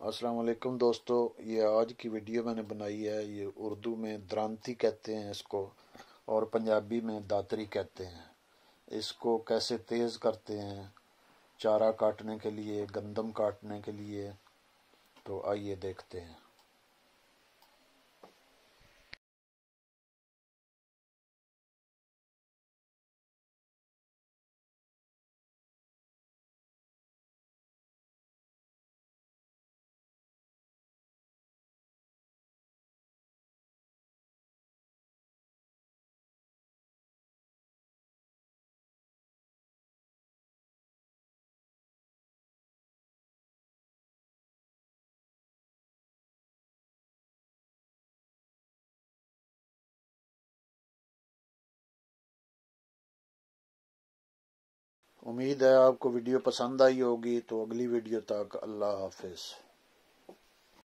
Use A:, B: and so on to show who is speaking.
A: अस्सलाम दोस्तों, ये आज की वीडियो मैंने बनाई है, ये उर्दू में द्रांति कहते हैं इसको और पंजाबी में दातरी कहते हैं। इसको कैसे तेज़ करते हैं, चारा काटने के लिए, गंदम काटने के लिए तो आइए देखते हैं। उम्मीद है आपको वीडियो पसंद आई होगी तो अगली वीडियो तक अल्लाह हाफिज़।